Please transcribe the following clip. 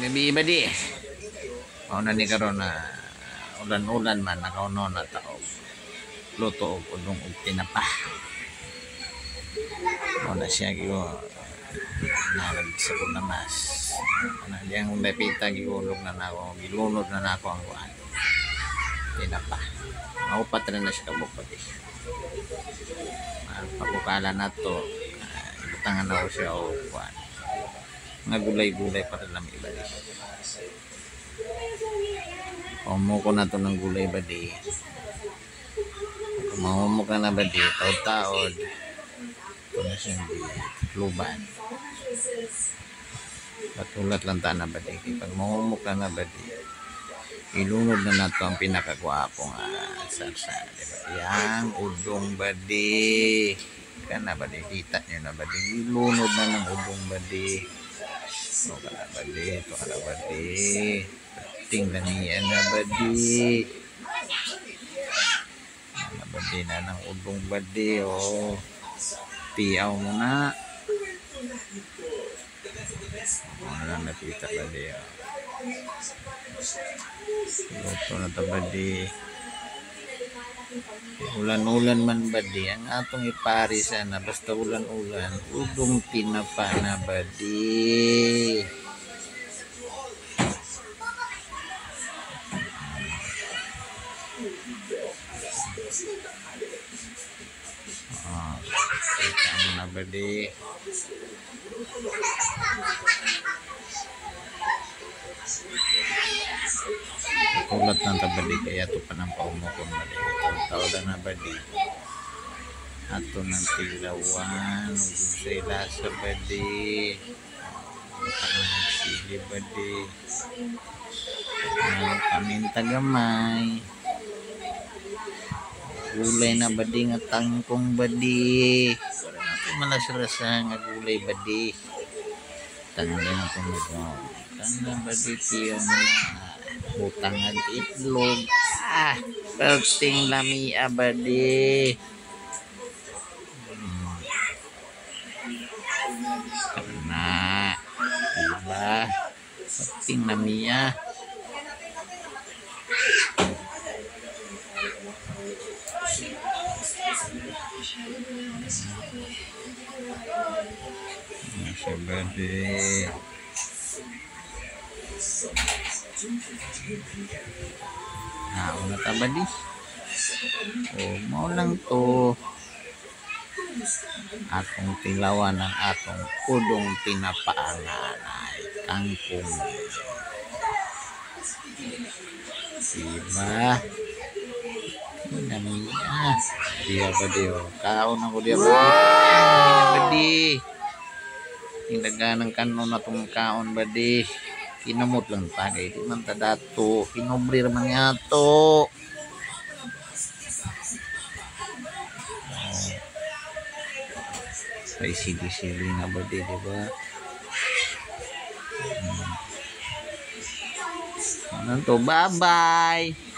Bibi iba di. Mao na ni karon na ulan-ulan man nakauno na tao. Luto og udong og tinapa. Mao na siya gigo nalag sa kunamas. Ana diyang napita gihulog na nako, gilunod na nako ang kuan. Tinapa. Maupat rin na siya kabuk pati. Ang pagkukala na to, uh, ibutangan na ko siya o kuan. Mga gulay-gulay para lang iba di. Kumo ko na to ng gulay ba di. Ka na ba di, taod-taod. Ito na siyang di, luban. Patulat lang ta na ba di. Pag mahumo ka na ba di, ilunod na nato ang pinakagwapong uh, sarsa. Diba? Yang udong badi. Kana badi, kita nyo na badi. Ilunod na ng udong badi. Ito ka na badi, ito ka na badi. Tingnan niya na badi. Na badi na ng udong badi, oh. Tiyaw mo na. Wala nakita badi, oh. Luto na ta badi. Ulan-ulan man badi. Ang atong ipari sana. Basta ulan-ulan. Udong tinapa na badi. Ah, kita na badi. Kulat ng tabali kaya ito pa ng paumukon bali. Tao na na bali. Ato ng tilawan. Ugong sa ilasa bali. Ang sili bali. Ang paminta gamay. Gulay na badi nga tangkong badi. Para natin malasrasa nga gulay badi. Tangan na ito mo. Tangan badi tiyo mo na butang at itlog. Ah, perting lami abadi. Karena, diba? Perting lami ah. Masya badi. Ah, una ta ba di? Oh, mao lang to. Atong tilawan ng atong kudong pinapaangan ay kangkong. Diba? Namiya. Diya ba di oh. Kaon ako diya ba di? Diya ba di? Yung daganang kanon na itong kaon ba di? Kinamot lang tagay di man ta dato. Kinobrir man nga to oh. ay sili-sili na ba di di ba? Hmm. ano to? Bye bye